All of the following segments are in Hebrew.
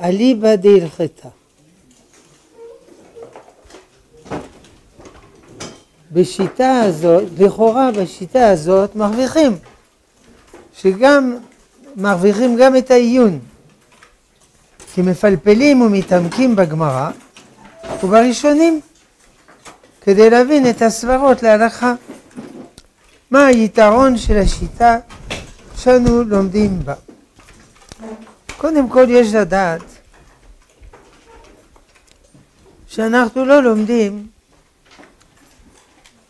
אליבא דהלכתא בשיטה הזאת, לכאורה בשיטה הזאת מרוויחים שגם מרוויחים גם את העיון. כי מפלפלים ומתעמקים בגמרא ובראשונים כדי להבין את הסברות להלכה מה היתרון של השיטה שאנו לומדים בה קודם כל יש לדעת שאנחנו לא לומדים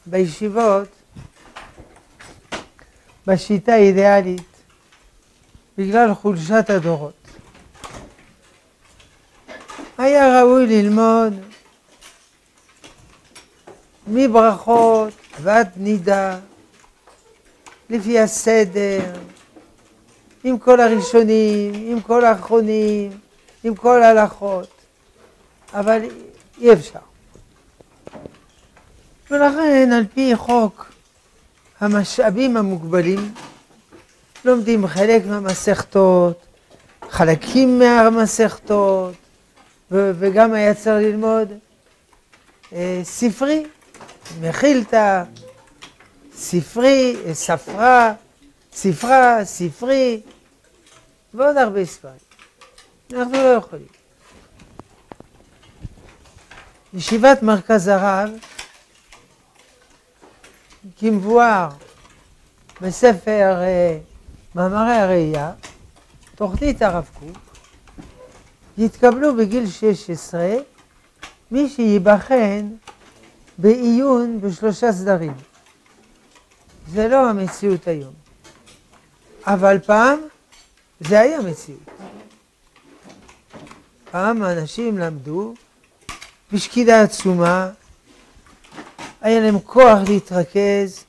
בישיבות בשיטה האידיאלית בגלל חולשת הדורות. היה ראוי ללמוד מברכות ועד נידה לפי הסדר עם כל הראשונים, עם כל האחרונים, עם כל ההלכות, אבל אי אפשר. ולכן על פי חוק המשאבים המוגבלים לומדים חלק מהמסכתות, חלקים מהמסכתות, וגם היה צריך ללמוד אה, ספרי, מכילתא, ספרי, ספרה, ספרה, ספרי, ועוד הרבה ספרים. אנחנו לא יכולים. ישיבת מרכז הרב, כמבואר בספר אה, מאמרי הראייה, תוכנית הרב קוק, יתקבלו בגיל 16 מי שייבחן בעיון בשלושה סדרים. זה לא המציאות היום. אבל פעם זה היה מציאות. פעם האנשים למדו בשקידה עצומה, היה להם כוח להתרכז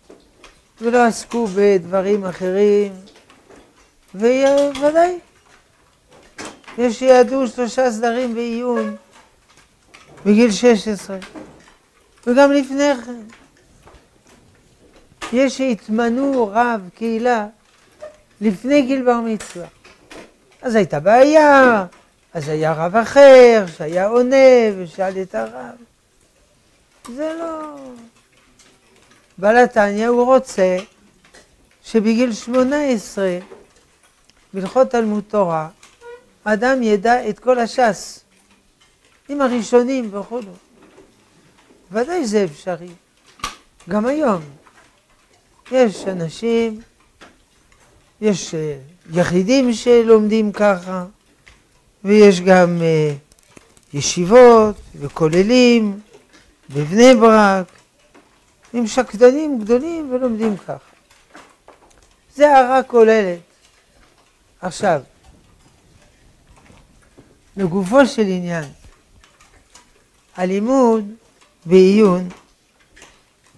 ולא עסקו בדברים אחרים, וודאי, יש שידעו שלושה סדרים בעיון בגיל 16, וגם לפני כן. יש שהתמנו רב קהילה לפני גיל בר מצווה. אז הייתה בעיה, אז היה רב אחר שהיה עונה ושאל את הרב. זה לא... בעל התניא הוא רוצה שבגיל שמונה עשרה, בהלכות תלמוד תורה, אדם ידע את כל הש"ס, עם הראשונים וכו'. ודאי זה אפשרי. גם היום. יש אנשים יש אה, יחידים שלומדים ככה, ויש גם אה, ישיבות וכוללים בבני ברק, עם שקדנים גדולים ולומדים ככה. זה הערה כוללת. עכשיו, לגופו של עניין, הלימוד בעיון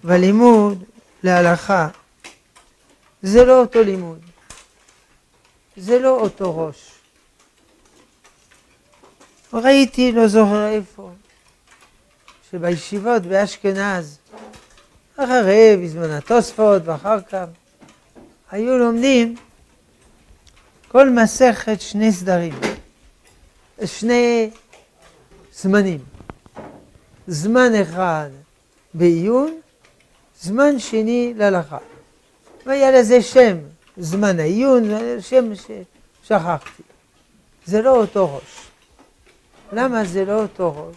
והלימוד להלכה זה לא אותו לימוד. זה לא אותו ראש. ראיתי, לא זוכר איפה, שבישיבות באשכנז, אחרי בזמן התוספות ואחר כך, היו לומדים כל מסכת שני סדרים, שני זמנים. זמן אחד בעיון, זמן שני להלכה. והיה לזה שם, זמן העיון, שם ששכחתי. זה לא אותו ראש. למה זה לא אותו ראש?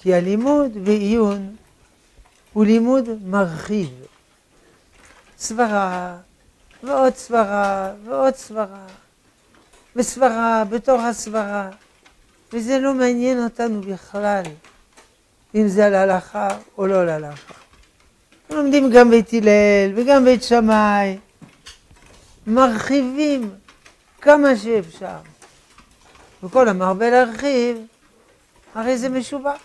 כי הלימוד ועיון הוא לימוד מרחיב. סברה, ועוד סברה, ועוד סברה, וסברה בתוך הסברה, וזה לא מעניין אותנו בכלל, אם זה על הלכה או לא על הלכה. לומדים גם בית הלל וגם בית שמאי, מרחיבים כמה שאפשר. וכל המרבה להרחיב, הרי זה משובח.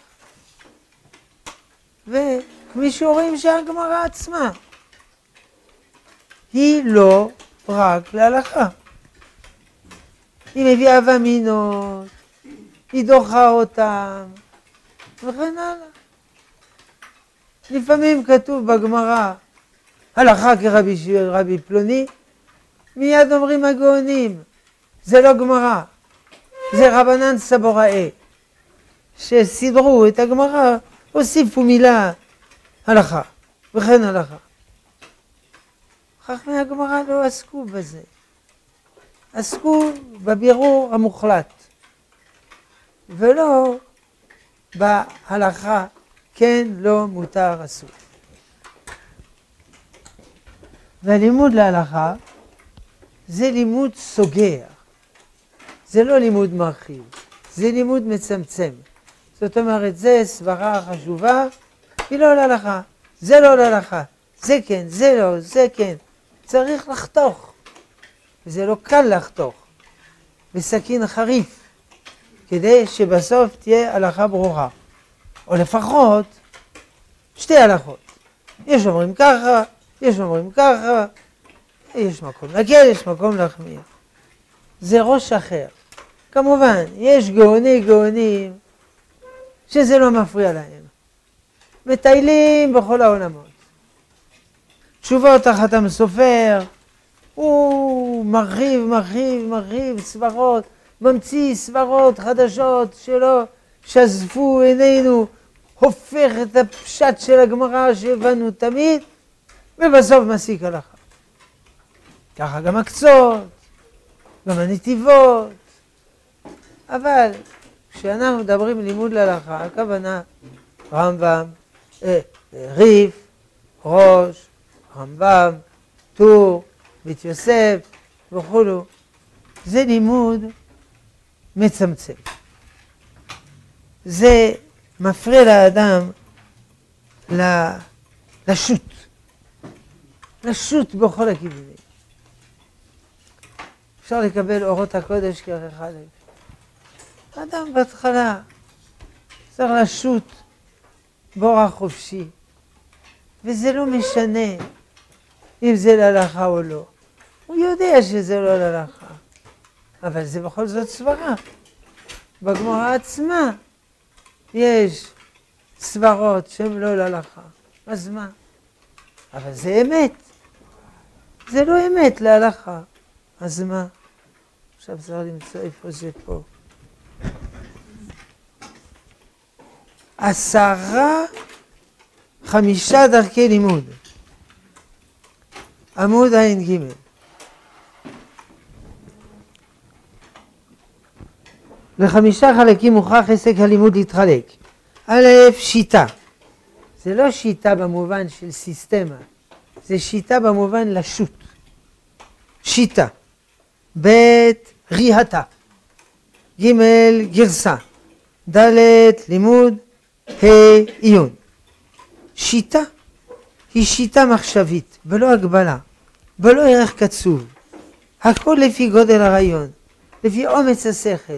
ומישורים שהגמרא עצמה, היא לא רק להלכה. היא מביאה ומינות, היא דוחה אותם, וכן הלאה. לפעמים כתוב בגמרא הלכה כרבי רבי פלוני, מיד אומרים הגאונים, זה לא גמרא, זה רבנן סבוראי, שסידרו את הגמרא, הוסיפו מילה הלכה, וכן הלכה. חכמי הגמרא לא עסקו בזה, עסקו בבירור המוחלט, ולא בהלכה כן, לא, מותר, אסור. והלימוד להלכה זה לימוד סוגר, זה לא לימוד מרחיב, זה לימוד מצמצם. זאת אומרת, זה סברה חשובה, היא לא להלכה, זה לא להלכה, זה כן, זה לא, זה כן. צריך לחתוך, וזה לא קל לחתוך, בסכין חריף, כדי שבסוף תהיה הלכה ברורה, או לפחות שתי הלכות. יש אומרים ככה, יש אומרים ככה, יש מקום להקל, יש מקום להחמיר. זה ראש אחר. כמובן, יש גאוני גאונים שזה לא מפריע להם. מטיילים בכל העולמות. תשובות החתם סופר, הוא מרחיב, מרחיב, מרחיב סברות, ממציא סברות חדשות שלא שזפו עינינו, הופך את הפשט של הגמרא שהבנו תמיד, ובסוף מסיק הלכה. ככה גם הקצות, גם הנתיבות, אבל כשאנחנו מדברים לימוד להלכה, הכוונה רמב"ם, אה, אה, ריף, ראש, רמב"ם, טור, בית יוסף וכולו, זה לימוד מצמצם. זה מפריע לאדם לשוט, לשוט בכל הכיוונים. אפשר לקבל אורות הקודש כערך א'. אדם בהתחלה צריך לשוט באורח חופשי, וזה לא משנה אם זה להלכה או לא. הוא יודע שזה לא להלכה, אבל זה בכל זאת סברה. בגמרא עצמה יש סברות שהן לא להלכה, אז מה? אבל זה אמת. זה לא אמת להלכה, אז מה? עכשיו צריך למצוא איפה זה פה. עשרה, חמישה דרכי לימוד. עמוד ע"ג. לחמישה חלקים מוכרח עסק הלימוד להתחלק. א', שיטה. זה לא שיטה במובן של סיסטמה, זה שיטה במובן לשוט. שיטה. ב', ריהתה. ג', גרסה. ד', לימוד. ה', עיון. שיטה היא שיטה מחשבית, ולא הגבלה, ולא ערך קצוב. הכל לפי גודל הרעיון, לפי אומץ השכל,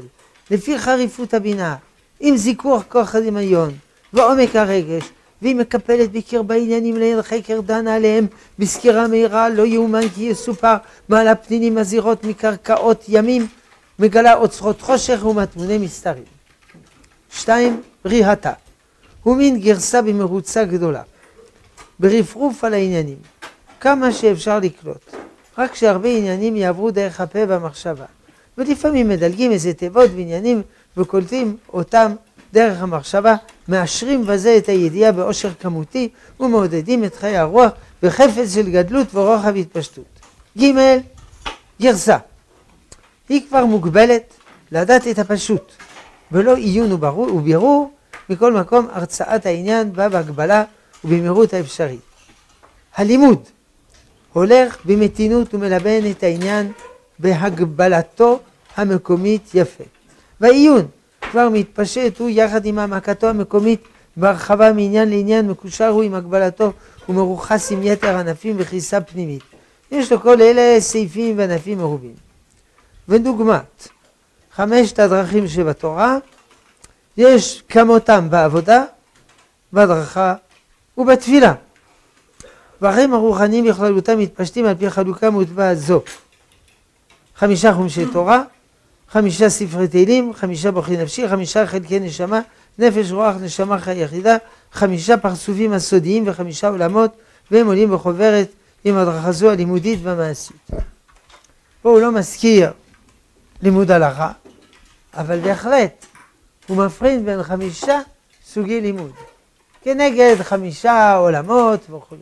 לפי חריפות הבינה, עם זיכוח כוח הדמיון, ועומק הרגש, והיא מקפלת בקרבה עניינים לעיל חקר דנה עליהם. בסקירה מהירה לא יאומן כי יסופר מעלה פנינים מזהירות מקרקעות ימים מגלה אוצרות חושך ומטמוני מסתרים. שתיים, ריהתה הוא מין גרסה במרוצה גדולה, ברפרוף על העניינים, כמה שאפשר לקלוט, רק שהרבה עניינים יעברו דרך הפה והמחשבה, ולפעמים מדלגים איזה תיבות ועניינים וקולטים אותם דרך המחשבה, מאשרים בזה את הידיעה באושר כמותי ומעודדים את חיי הרוח בחפץ של גדלות ורוחב התפשטות. ג. גרסה היא כבר מוגבלת לדעת את הפשוט, ולא עיון ובירור מכל מקום, הרצאת העניין באה בהגבלה ובמהירות האפשרית. הלימוד הולך במתינות ומלבן את העניין בהגבלתו המקומית יפה. והעיון כבר מתפשט הוא יחד עם העמקתו המקומית בהרחבה מעניין לעניין מקושר הוא עם הגבלתו ומרוכס עם יתר ענפים וכיסה פנימית. יש לכל אלה סעיפים וענפים מרובים. ודוגמת חמשת הדרכים שבתורה יש כמותם בעבודה, בהדרכה ובתפילה. והחיים הרוחניים בכללותם מתפשטים על פי חלוקה מוטבעת זו. חמישה חומשי תורה, חמישה ספרי תהילים, חמישה ברכי נפשי, חמישה חלקי נשמה, נפש, רוח, נשמה, חי יחידה, חמישה פרצופים הסודיים וחמישה עולמות, והם עולים בחוברת עם הדרכה זו הלימודית והמעשית. פה הוא לא מזכיר לימוד הלכה, אבל בהחלט הוא מפריד בין חמישה סוגי לימוד, כנגד חמישה עולמות וכו'.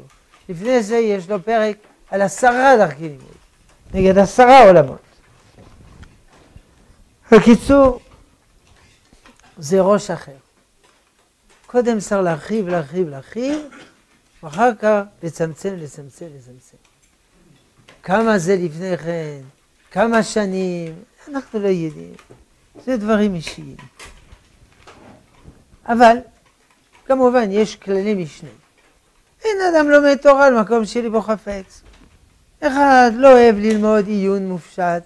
לפני זה יש לו פרק על עשרה דרכי לימוד, נגד עשרה עולמות. בקיצור, זה ראש אחר. קודם צריך להרחיב, להרחיב, להרחיב, ואחר כך לצמצם, לצמצם, לצמצם. כמה זה לפני כן, כמה שנים, אנחנו לא יודעים. זה דברים אישיים. אבל, כמובן, יש כללי משנה. אין אדם לומד תורה על מקום שליבו חפץ. אחד לא אוהב ללמוד עיון מופשט,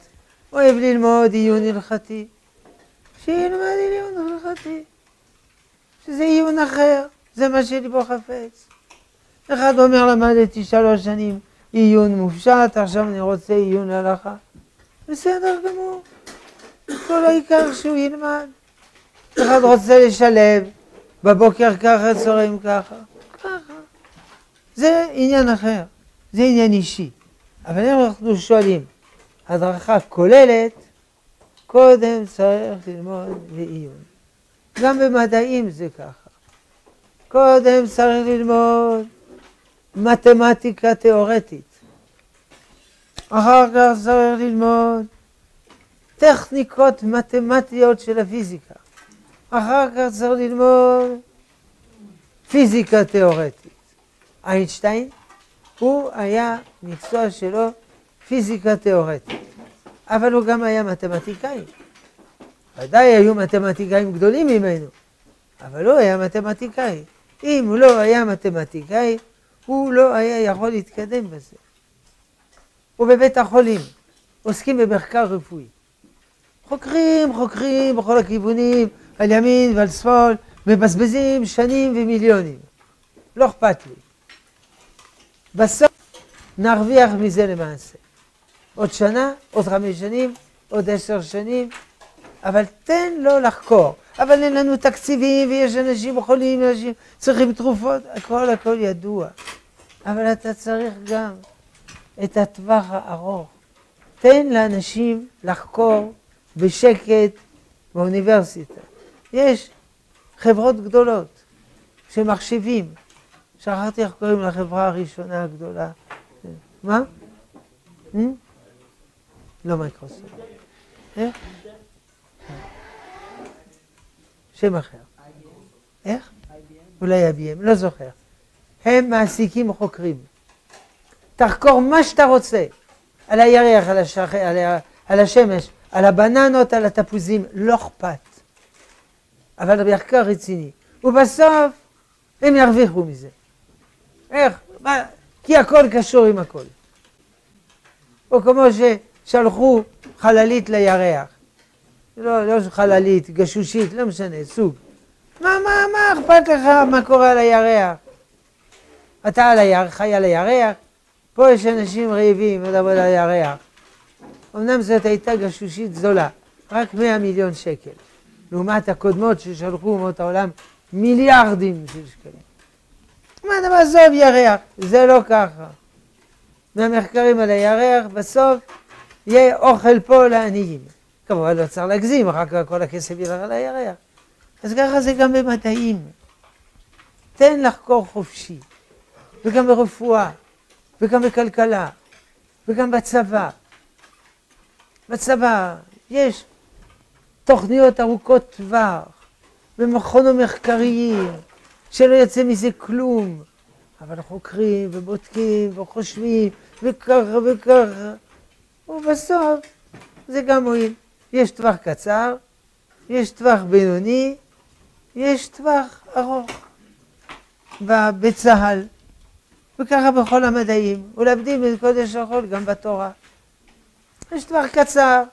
אוהב ללמוד עיון הלכתי. שילמד עיון הלכתי. שזה עיון אחר, זה מה שליבו חפץ. אחד אומר למדתי שלוש שנים עיון מופשט, עכשיו אני רוצה עיון הלכה. בסדר גמור. כל העיקר שהוא ילמד. אחד רוצה לשלב, בבוקר ככה, צהריים ככה. ככה. זה עניין אחר, זה עניין אישי. אבל אם אנחנו שואלים, הדרכה כוללת, קודם צריך ללמוד לעיון. גם במדעים זה ככה. קודם צריך ללמוד מתמטיקה תיאורטית. אחר כך צריך ללמוד טכניקות מתמטיות של הפיזיקה. אחר כך צריך ללמוד פיזיקה תיאורטית. איינשטיין, הוא היה מקצוע שלו פיזיקה תיאורטית, אבל הוא גם היה מתמטיקאי. ודאי היו מתמטיקאים גדולים ממנו, אבל הוא היה מתמטיקאי. אם הוא לא היה מתמטיקאי, הוא לא היה יכול להתקדם בזה. ובבית החולים עוסקים במחקר רפואי. חוקרים, חוקרים בכל הכיוונים, על ימין ועל שמאל, מבזבזים שנים ומיליונים. לא אכפת לי. בסוף נרוויח מזה למעשה. עוד שנה, עוד חמש שנים, עוד עשר שנים, אבל תן לו לחקור. אבל אין לנו תקציבים ויש אנשים חולים, אנשים צריכים תרופות, הכל הכל ידוע. אבל אתה צריך גם את הטווח הארוך. תן לאנשים לחקור בשקט באוניברסיטה. יש חברות גדולות שמחשבים. שכחתי איך קוראים לחברה הראשונה הגדולה. מה? Hmm? לא מייקרוסופט. איך? שם אחר. איך? אולי IBM, לא זוכר. הם מעסיקים חוקרים. תחקור מה שאתה רוצה. על הירח, על, השח... על, ה... על השמש, על הבננות, על התפוזים, לא אכפת. אבל מחקר רציני. ובסוף הם ירוויחו מזה. איך? מה? כי הכל קשור עם הכל. או כמו ששלחו חללית לירח. לא, לא חללית, גשושית, לא משנה, סוג. מה, מה, מה אכפת לך מה קורה על הירח? אתה על הירח, חי על הירח, פה יש אנשים רעבים, מדבר על הירח. אמנם זאת הייתה גשושית זולה, רק 100 מיליון שקל, לעומת הקודמות ששלחו אומות העולם מיליארדים של שקלים. מה אתה עזוב ירח, זה לא ככה. מהמחקרים על הירח, בסוף יהיה אוכל פה לעניים. כמובן לא צריך להגזים, אחר כך כל הכסף ילך על הירח. אז ככה זה גם במדעים. תן לחקור חופשי, וגם ברפואה, וגם בכלכלה, וגם בצבא. בצבא יש תוכניות ארוכות טווח, ומכונו מחקריים, שלא יוצא מזה כלום. אבל חוקרים ובודקים וחושבים וככה וככה, ובסוף זה גם מועיל. יש טווח קצר, יש טווח בינוני, יש טווח ארוך בצה"ל, וככה בכל המדעים, ולהבדיל בין קודש לחול גם בתורה. יש טווח קצר,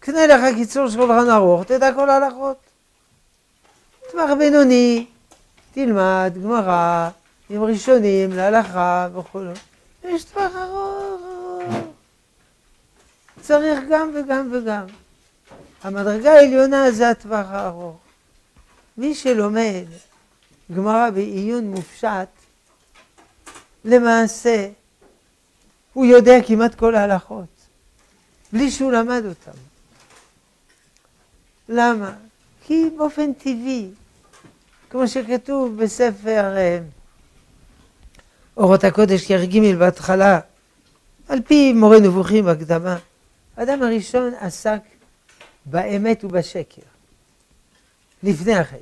קנה לך קיצור שולחן ארוך, תדע כל ההלכות. טווח בינוני, תלמד גמרא עם ראשונים להלכה וכו'. יש טווח ארוך. צריך גם וגם וגם. המדרגה העליונה זה הטווח הארוך. מי שלומד גמרא בעיון מופשט, למעשה הוא יודע כמעט כל ההלכות. בלי שהוא למד אותם. למה? כי באופן טבעי, כמו שכתוב בספר אה, אורות הקודש כרך ג' בהתחלה, על פי מורה נבוכים בהקדמה, האדם הראשון עסק באמת ובשקר, לפני החטא.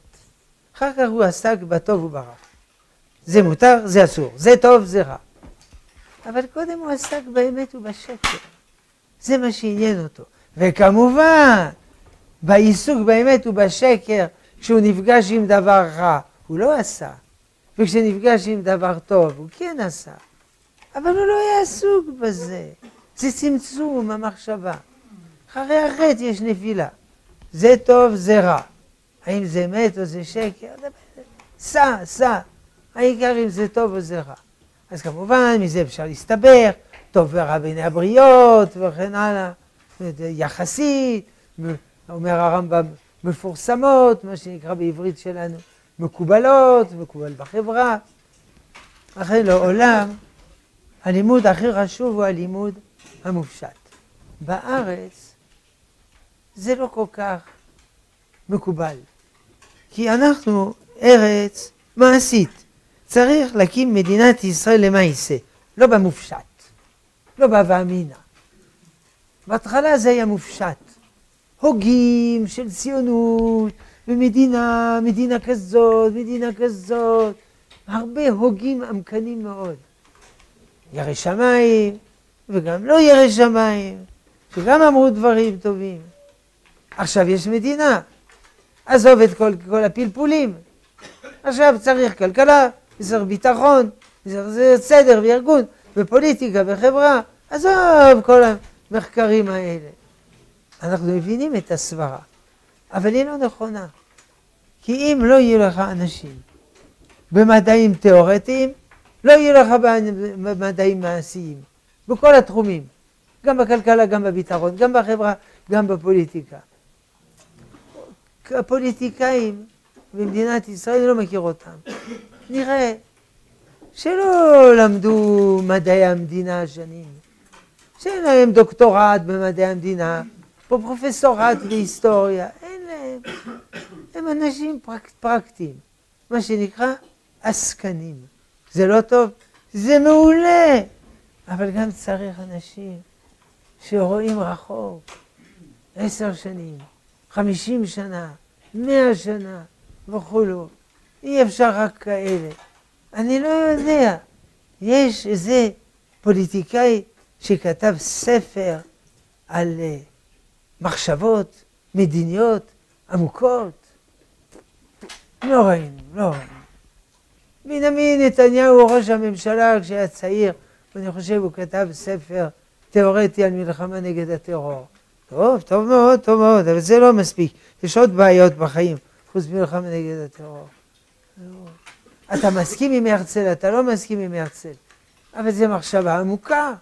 אחר כך הוא עסק בטוב וברע. זה מותר, זה אסור, זה טוב, זה רע. אבל קודם הוא עסק באמת ובשקר. זה מה שעניין אותו. וכמובן, בעיסוק באמת ובשקר, כשהוא נפגש עם דבר רע, הוא לא עשה. וכשנפגש עם דבר טוב, הוא כן עשה. אבל הוא לא היה עסוק בזה. זה צמצום המחשבה. אחרי החטא יש נפילה. זה טוב, זה רע. האם זה אמת או זה שקר? סע, סע. העיקר אם זה טוב או זה רע. אז כמובן, מזה אפשר להסתבך, טוב ורע בעיני הבריות וכן הלאה. יחסית, אומר הרמב"ם, מפורסמות, מה שנקרא בעברית שלנו, מקובלות, מקובל בחברה. לכן לעולם, הלימוד הכי חשוב הוא הלימוד המופשט. בארץ זה לא כל כך מקובל, כי אנחנו ארץ מעשית. צריך להקים מדינת ישראל למעשה, לא במופשט, לא בהווה אמינא. בהתחלה זה היה מופשט. הוגים של ציונות, ומדינה, מדינה כזאת, מדינה כזאת, הרבה הוגים עמקנים מאוד. ירא שמיים, וגם לא ירא שמיים, שגם אמרו דברים טובים. עכשיו יש מדינה, עזוב את כל, כל הפלפולים. עכשיו צריך כלכלה, צריך ביטחון, צריך סדר וארגון, ופוליטיקה וחברה, עזוב כל המחקרים האלה. אנחנו מבינים את הסברה, אבל היא לא נכונה. כי אם לא יהיו לך אנשים במדעים תיאורטיים, לא יהיו לך במדעים מעשיים, בכל התחומים, גם בכלכלה, גם בביטחון, גם בחברה, גם בפוליטיקה. הפוליטיקאים במדינת ישראל, אני לא מכיר אותם. נראה שלא למדו מדעי המדינה שנים, שאין להם דוקטורט במדעי המדינה, או פרופסורט בהיסטוריה, אין להם. הם אנשים פרק, פרקטיים, מה שנקרא עסקנים. זה לא טוב? זה מעולה, אבל גם צריך אנשים שרואים רחוק, עשר שנים, חמישים שנה, מאה שנה וכולו. אי אפשר רק כאלה. אני לא יודע. יש איזה פוליטיקאי שכתב ספר על uh, מחשבות מדיניות עמוקות. לא ראינו, לא ראינו. בנימין נתניהו, ראש הממשלה, כשהיה צעיר, ואני חושב הוא כתב ספר תיאורטי על מלחמה נגד הטרור. טוב, טוב מאוד, טוב מאוד, אבל זה לא מספיק. יש עוד בעיות בחיים, חוץ ממלחמה נגד הטרור. אתה מסכים עם הרצל, אתה לא מסכים עם הרצל, אבל זו מחשבה עמוקה.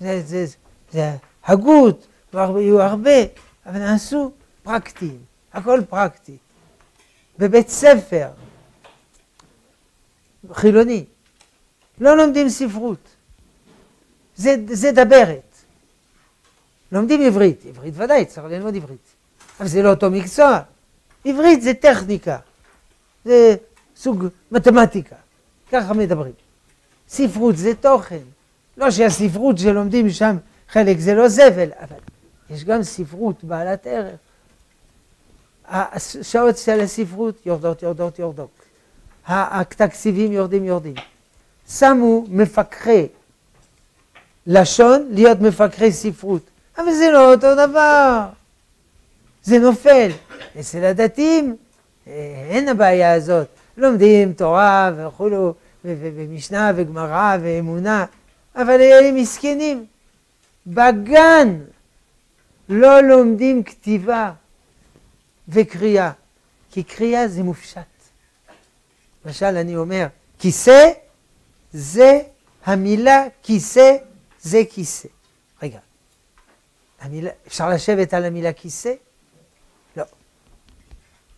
זה, זה, זה הגות, היו הרבה, אבל נעשו פרקטיים, הכל פרקטי. בבית ספר חילוני, לא לומדים ספרות, זה, זה דברת. לומדים עברית, עברית ודאי, צריך ללמוד עברית, אבל זה לא אותו מקצוע. עברית זה טכניקה, זה סוג מתמטיקה, ככה מדברים. ספרות זה תוכן, לא שהספרות שלומדים שם חלק זה לא זבל, אבל יש גם ספרות בעלת ערך. השעות של הספרות יורדות, יורדות, יורדות. התקציבים יורדים, יורדים. שמו מפקחי לשון להיות מפקחי ספרות, אבל זה לא אותו דבר. זה נופל. אצל הדתיים אה, אין הבעיה הזאת. לומדים תורה וכולו, ומשנה וגמרא ואמונה, אבל אלה מסכנים. בגן לא לומדים כתיבה וקריאה, כי קריאה זה מופשט. למשל, אני אומר, כיסא זה המילה כיסא זה כיסא. רגע, המילה, אפשר לשבת על המילה כיסא? לא.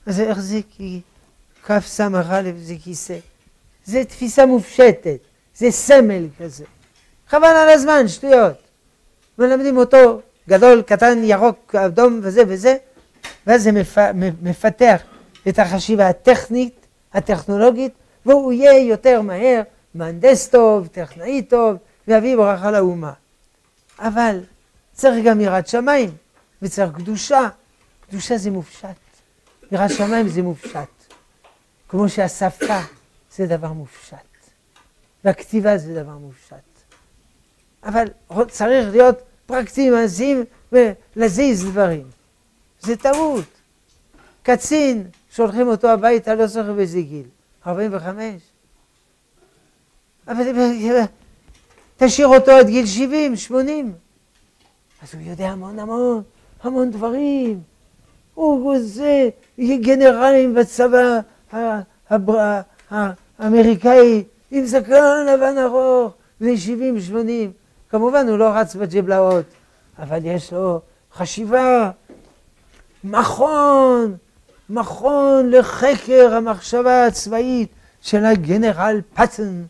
אז איך זה כ"ס"א זה כיסא? זה תפיסה מופשטת, זה סמל כזה. חבל על הזמן, שטויות. מלמדים אותו גדול, קטן, ירוק, אדום וזה וזה, ואז זה מפתח את החשיבה הטכנית, הטכנולוגית, והוא יהיה יותר מהר מהנדס טוב, טכנאי טוב, ויביא ברכה לאומה. אבל צריך גם יראת שמיים, וצריך קדושה. קדושה זה מופשט. יראת שמיים זה מופשט. כמו שהשפה זה דבר מופשט, והכתיבה זה דבר מופשט. אבל צריך להיות פרקטיים, מעשיים ולהזיז דברים. זה טעות. קצין, שולחים אותו הביתה, לא זוכר באיזה גיל, 45. תשאיר אותו עד גיל 70, 80. אז הוא יודע המון המון, המון דברים. הוא זה, גנרלים בצבא האמריקאי עם זקן לבן ארוך, בני 70, 80. כמובן הוא לא רץ בג'בלאות, אבל יש לו חשיבה, מכון, מכון לחקר המחשבה הצבאית של הגנרל פטן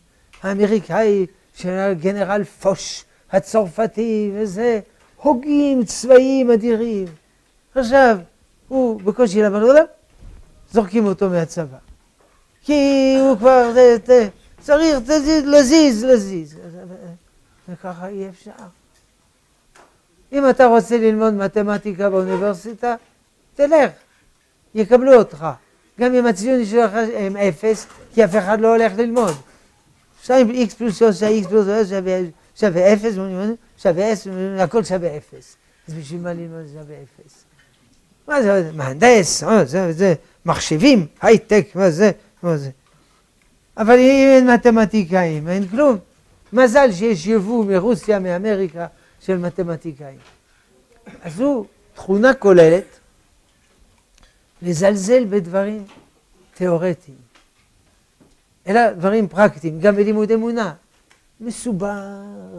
האמריקאי, של הגנרל פוש הצרפתי וזה, הוגים צבאיים אדירים. עכשיו, הוא בקושי למד עולם, זורקים אותו מהצבא. כי הוא כבר, זה, זה, צריך להזיז, להזיז. וככה אי אפשר. אם אתה רוצה ללמוד מתמטיקה באוניברסיטה, תלך, יקבלו אותך. גם אם הציון שלך הם אפס, כי אף אחד לא הולך ללמוד. 2 x פלוס 3 x פלוס 3 שווה 0, שווה 10, הכל שווה 0. אז בשביל מה ללמוד שווה 0? מה זה, מהנדס, זה, זה, מחשבים, הייטק, מה זה, מה זה. אבל אם אין מתמטיקאים, אין כלום. מזל שיש יבוא מרוסיה, מאמריקה, של מתמטיקאים. אז זו תכונה כוללת לזלזל בדברים תיאורטיים, אלא דברים פרקטיים, גם בלימוד אמונה. מסובר,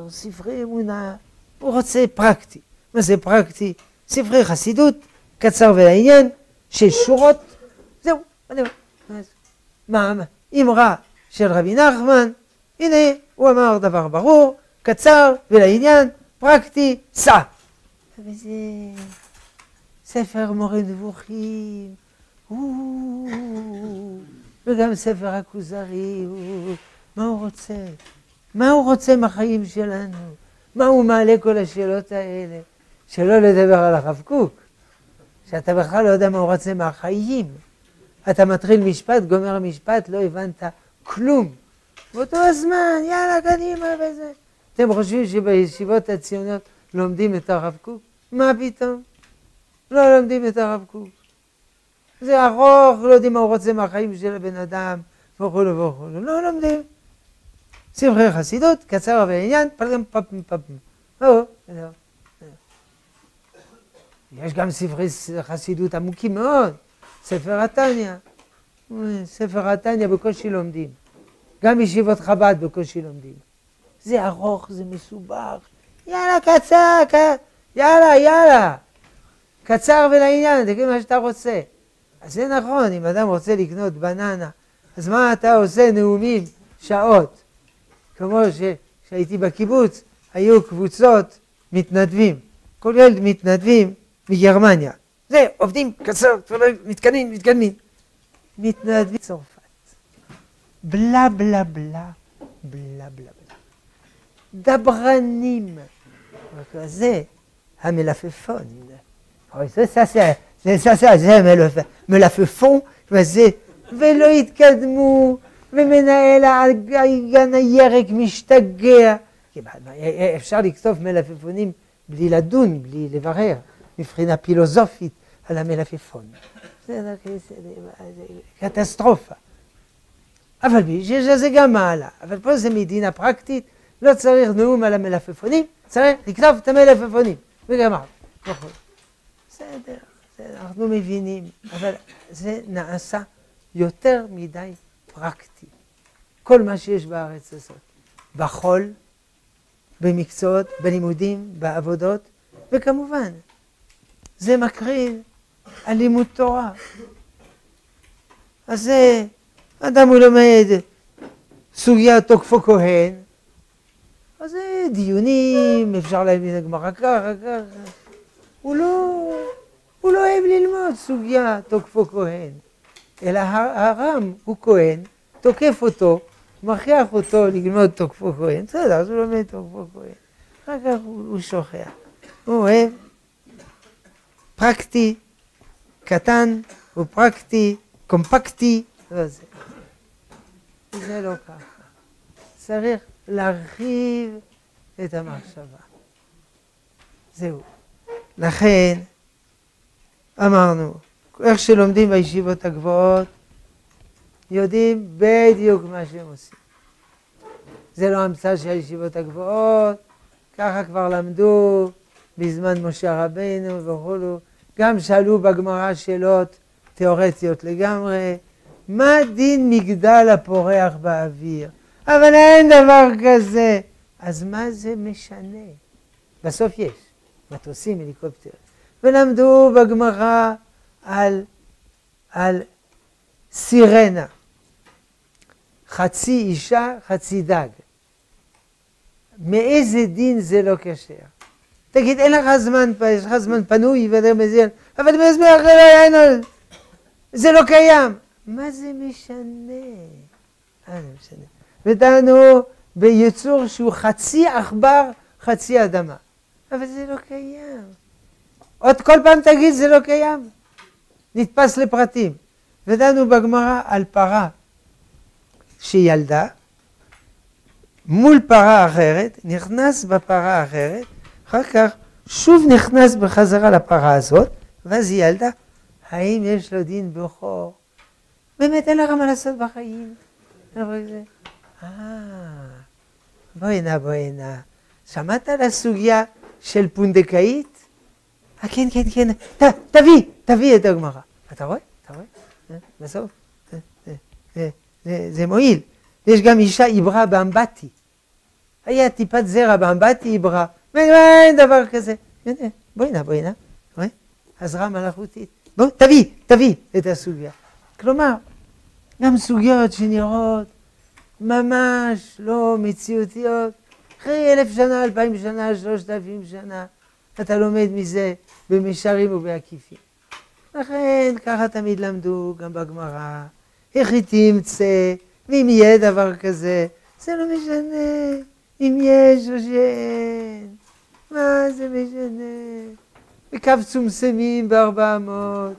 ספרי אמונה, הוא רוצה פרקטי. מה זה פרקטי? ספרי חסידות, קצר ולעניין, שש שורות, זהו, מה, אמרה של רבי נחמן, הנה הוא אמר דבר ברור, קצר ולעניין, פרקטי, סע. וזה ספר מורה נבוכים, וגם ספר הכוזרי, מה הוא רוצה? מה הוא רוצה מהחיים שלנו? מה הוא מעלה כל השאלות האלה? שלא לדבר על הרב קוק, שאתה בכלל לא יודע מה הוא רוצה מהחיים. אתה מתחיל משפט, גומר משפט, לא הבנת כלום. באותו הזמן, יאללה, קדימה וזה. אתם חושבים שבישיבות הציוניות לומדים את הרב קוק? מה פתאום? לא לומדים את הרב קוק. זה ארוך, לא יודעים מה הוא רוצה מהחיים של הבן אדם, וכולו וכולו. לא לומדים. ספרי חסידות, קצר ועניין, פלגם פפם פפם. או, יש גם ספרי חסידות עמוקים מאוד, ספר התניא. ספר התניא בקושי לומדים. גם ישיבות חב"ד בקושי לומדים. זה ארוך, זה מסובך. יאללה, קצר. יאללה, יאללה. קצר ולעניין, תגיד מה שאתה רוצה. אז זה נכון, אם אדם רוצה לקנות בננה, אז מה אתה עושה נאומים שעות? כמו שהייתי בקיבוץ, היו קבוצות מתנדבים. כל ילד מתנדבים מגרמניה. זה, עובדים קצר, מתקדמים, מתקדמים. מתנדבים צרפת. בלה בלה בלה, בלה בלה בלה. דברנים. זה המלפפון. זה, זה, זה, זה מלפפון, וזה, ולא התקדמו, ומנהל הגן הירק משתגע. אפשר לכתוב מלפפונים בלי לדון, בלי לברר, מבחינה פילוסופית על המלפפון. זה קטסטרופה. אבל יש לזה גם מעלה. אבל פה זה מדינה פרקטית, לא צריך נאום על המלפפונים, צריך לכתוב את המלפפונים. וגמר. בסדר, אנחנו מבינים, אבל זה נעשה יותר מדי פרקטי. כל מה שיש בארץ הזאת. בחול, במקצועות, בלימודים, בעבודות, וכמובן, זה מקרין על לימוד תורה. אז זה, אדם הוא לומד סוגיה תוקפו כהן, אז זה דיונים, אפשר להבין את הגמרא ככה, ככה. הוא לא, הוא לא אוהב ללמוד סוגיה תוקפו כהן, אלא הרם הוא כהן, תוקף אותו, מכריח אותו ללמוד תוקפו כהן, בסדר, אז הוא לומד תוקפו כהן. אחר כך הוא, הוא שוכח. הוא אוהב פרקטי, קטן, הוא פרקטי, קומפקטי, לא זה. זה לא ככה. צריך להרחיב את המחשבה. זהו. לכן, אמרנו, איך שלומדים בישיבות הגבוהות, יודעים בדיוק מה שהם עושים. זה לא המצאה של הישיבות הגבוהות, ככה כבר למדו בזמן משה רבינו וכולו. גם שאלו בגמרא שאלות תיאורטיות לגמרי, מה דין מגדל הפורח באוויר? אבל אין דבר כזה. אז מה זה משנה? בסוף יש, מטוסים, הליקופטר. ולמדו בגמרא על, על סירנה, חצי אישה, חצי דג. מאיזה דין זה לא כשר? תגיד, אין לך זמן, יש לך זמן פנוי ואתה מזין, אבל בזמן אחר לא זה לא קיים. מה זה משנה? מה זה משנה? ודנו ביצור שהוא חצי עכבר, חצי אדמה. אבל זה לא קיים. עוד כל פעם תגיד זה לא קיים. נתפס לפרטים. ודנו בגמרא על פרה שילדה, מול פרה אחרת, נכנס בפרה אחרת, אחר כך שוב נכנס בחזרה לפרה הזאת, ואז היא ילדה, האם יש לו דין בכור? באמת אין לך מה לעשות בחיים. אה, בואי נא, בואי נא. שמעת על הסוגיה של פונדקאית? אה, כן, כן, כן. ת, תביא, תביא את הגמרא. אתה רואה? אתה רואה? אה, בסוף. אה, זה מועיל. יש גם אישה עברה באמבטי. היה טיפת זרע באמבטי עברה. ואין דבר כזה. בואי נא, בואי נא. רואה? עזרה מלאכותית. בוא, תביא, תביא את הסוגיה. כלומר, גם סוגיות שנראות ממש לא מציאותיות. אחרי אלף שנה, אלפיים שנה, שלושת אלפים שנה, אתה לומד מזה במישרים ובעקיפים. לכן ככה תמיד למדו גם בגמרא, איך היא תמצא, ואם יהיה דבר כזה, זה לא משנה אם יש או שאין. מה זה משנה? וקו צומצמים בארבע מאות,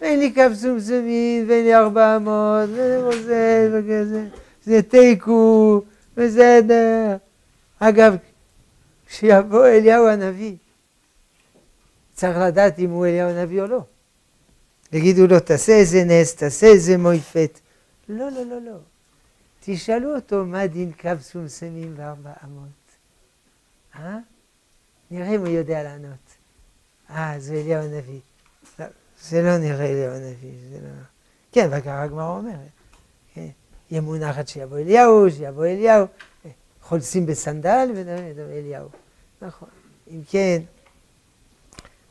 ואין לי קו צומצמים ואין לי ארבע מאות, וזה וכזה. זה תיקו, בסדר. אגב, כשיבוא אליהו הנביא, צריך לדעת אם הוא אליהו הנביא או לא. יגידו לו, תעשה איזה נס, תעשה איזה מויפת. לא, לא, לא, לא. תשאלו אותו מה דין קו סומסמים וארבע אמות. אה? נראה אם הוא יודע לענות. אה, זה אליהו הנביא. לא, זה לא נראה אליהו הנביא, זה לא... כן, וככה הגמרא אומרת. יהיה מונחת שיבוא אליהו, שיבוא אליהו, חולצים בסנדל ודבר אליהו. נכון. אם כן,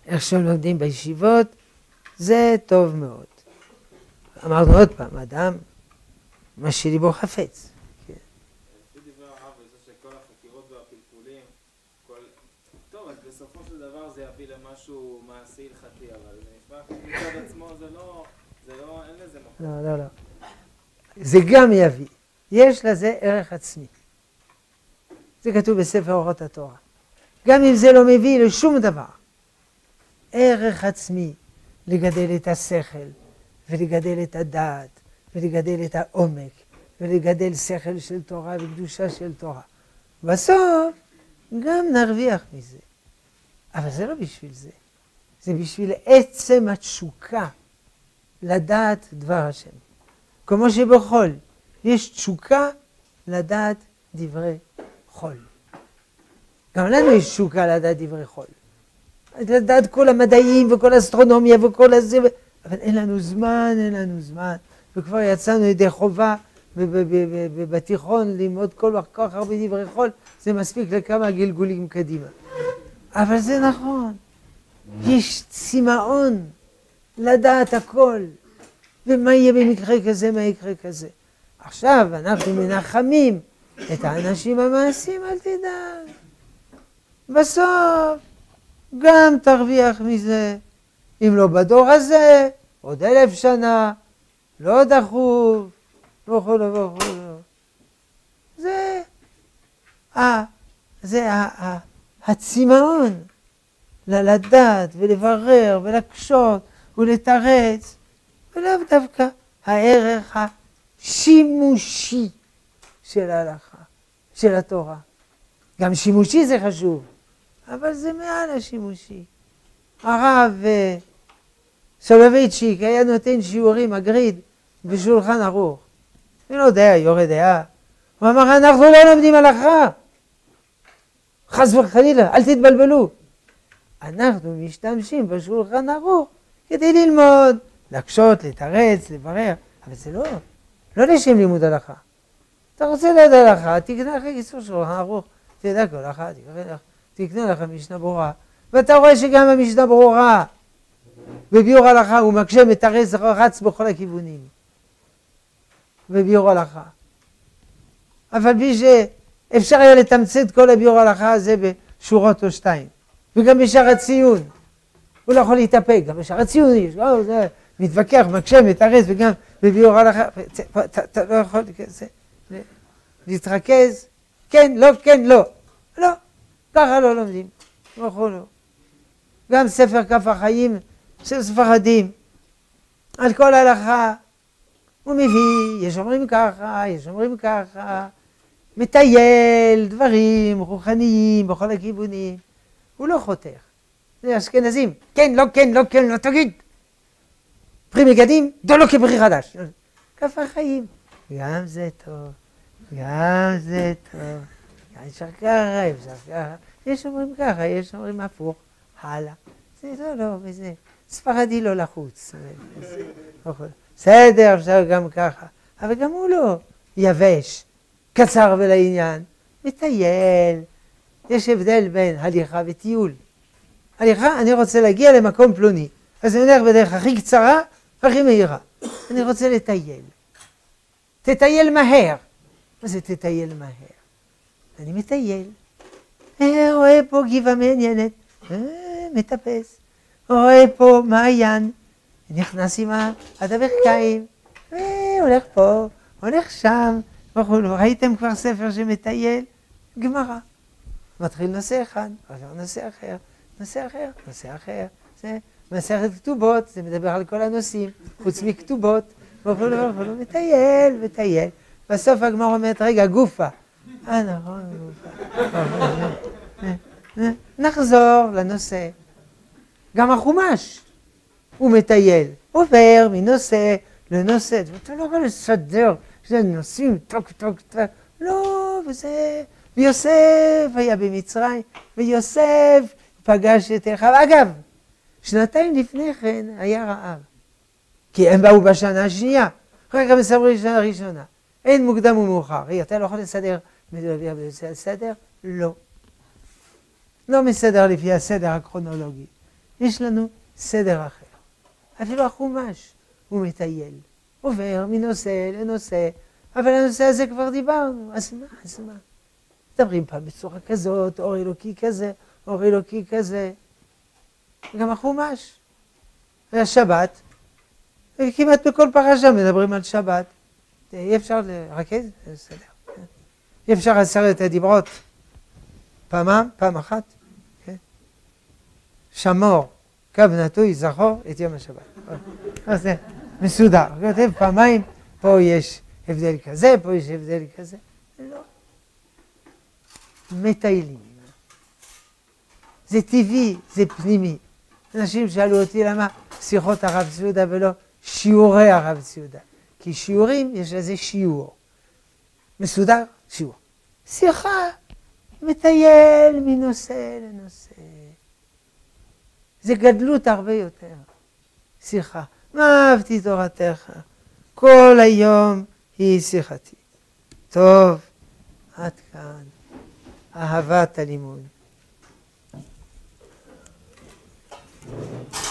איך שהם לומדים בישיבות, זה טוב מאוד. אמרנו עוד פעם, אדם, מה שליבו חפץ. לא, לא, לא. זה גם יביא. יש לזה ערך עצמי. זה כתוב בספר אורות התורה. גם אם זה לא מביא לשום דבר. ערך עצמי לגדל את השכל, ולגדל את הדעת, ולגדל את העומק, ולגדל שכל של תורה וקדושה של תורה. בסוף גם נרוויח מזה. אבל זה לא בשביל זה. זה בשביל עצם התשוקה לדעת דבר השם. כמו שבחול יש תשוקה לדעת דברי חול. גם לנו יש תשוקה לדעת דברי חול. לדעת כל המדעים וכל האסטרונומיה וכל הזה, אבל אין לנו זמן, אין לנו זמן. וכבר יצאנו ידי חובה בתיכון ללמוד כל כך הרבה דברי חול, זה מספיק לכמה גלגולים קדימה. אבל זה נכון, יש צמאון לדעת הכל. ומה יהיה במקרה כזה, מה יקרה כזה. עכשיו אנחנו מנחמים את האנשים המעשים אל תדאג. בסוף גם תרוויח מזה. אם לא בדור הזה, עוד אלף שנה, לא דחוף, וכו' וכו'. זה, אה, זה הצמאון לדעת ולברר ולקשות ולתרץ, ולאו דווקא הערך השימושי של ההלכה, של התורה. גם שימושי זה חשוב, אבל זה מעל השימושי. הרב אה, סולובייצ'יק היה נותן שיעורים, אגריד, בשולחן ערוך. אני לא יודע, יורד דעה. הוא אמר, אנחנו לא לומדים הלכה. חס וחלילה, אל תתבלבלו. אנחנו משתמשים בשולחן ערוך כדי ללמוד, להקשות, לתרץ, לברר, אבל זה לא, לא לשם לימוד הלכה. אתה רוצה לדעת הלכה, תקנה לך קיצור שולחן ערוך, תדע כל הלכה, תקנה לך משנה ברורה, ואתה רואה שגם המשנה ברורה בביאור הלכה הוא מקשה, מתרץ, רץ בכל הכיוונים. בביאור הלכה. אבל בלי שאפשר היה לתמצת כל הביאור הלכה הזה בשורות או שתיים. וגם בשער הציון. הוא לא יכול להתאפק, גם בשער הציון יש, לא, זה מתווכח, מקשה, מתרץ, וגם בביאור הלכה, אתה לא יכול להתרכז, כן, לא, כן, לא. לא, ככה לא לומדים, וכו'. גם ספר כף החיים של ספרדים, על כל הלכה, הוא מביא, יש אומרים ככה, יש אומרים ככה, מטייל דברים רוחניים בכל הכיוונים. הוא לא חותך. זה אשכנזים, כן, לא, כן, לא, כן, לא תגיד. פרי מגדים, דו לא כפרי חדש. כף החיים. גם זה טוב, גם זה טוב. אפשר ככה, אפשר ככה. יש אומרים ככה, יש אומרים הפוך, הלאה. זה לא, לא, וזה. ספרדי לא לחוץ. בסדר, אפשר גם ככה. אבל גם הוא לא יבש, קצר ולעניין. מטייל, יש הבדל בין הליכה וטיול. הליכה, אני רוצה להגיע למקום פלוני, אז אני הולך בדרך הכי קצרה והכי מהירה. אני רוצה לטייל. תטייל מהר. מה זה תטייל מהר? אני מטייל. אה, רואה פה גבעה מעניינת, אה, מטפס. רואה פה מעיין, נכנס עם עד הברכיים, אה, הולך פה, הולך שם, וכו'. ראיתם כבר ספר שמטייל? גמרא. מתחיל נושא אחד, עובר נושא אחר, נושא אחר, נושא אחר. זה מסכת כתובות, זה מדבר על כל הנושאים, חוץ מכתובות, וכו' וכו', מטייל, מטייל. בסוף הגמרא אומרת, רגע, גופה. אה, נכון. נחזור לנושא. גם החומש הוא מטייל, עובר מנושא לנושא, ואתה לא יכול לסדר, זה נושאים, טוק, טוק, טוק, לא, וזה... ויוסף היה במצרים, ויוסף פגש את אחיו. אגב, שנתיים לפני כן היה רעב, כי הם באו בשנה השנייה, אחר כך מספרים שנה ראשונה. אין מוקדם ומאוחר. אתה לא יכול לסדר, לסדר? לא. לא מסדר לפי הסדר הקרונולוגי. יש לנו סדר אחר. אפילו החומש הוא מטייל, עובר מנושא לנושא, אבל הנושא הזה כבר דיברנו, אז מה, אז מה? מדברים פעם בצורה כזאת, אור אלוקי כזה, אור אלוקי כזה. גם החומש. והשבת, כמעט בכל פרשה מדברים על שבת. אי אפשר לרכז? בסדר. אי אפשר עשרת הדיברות. פעמם, פעם אחת. כן? שמור, קו נטוי, זכור את יום השבת. אז זה מסודר. כותב פעמיים, פה יש הבדל כזה, פה יש הבדל כזה. לא. מטיילים. זה טבעי, זה פנימי. אנשים שאלו אותי למה שיחות הרב ציודה ולא שיעורי הרב ציודה. כי שיעורים, יש לזה שיעור. מסודר, שיעור. שיחה, מטייל מנושא לנושא. זה גדלות הרבה יותר. שיחה. מה אהבתי תורתך? כל היום היא שיחתי. טוב, עד כאן. אהבת הלימוד. Thank you.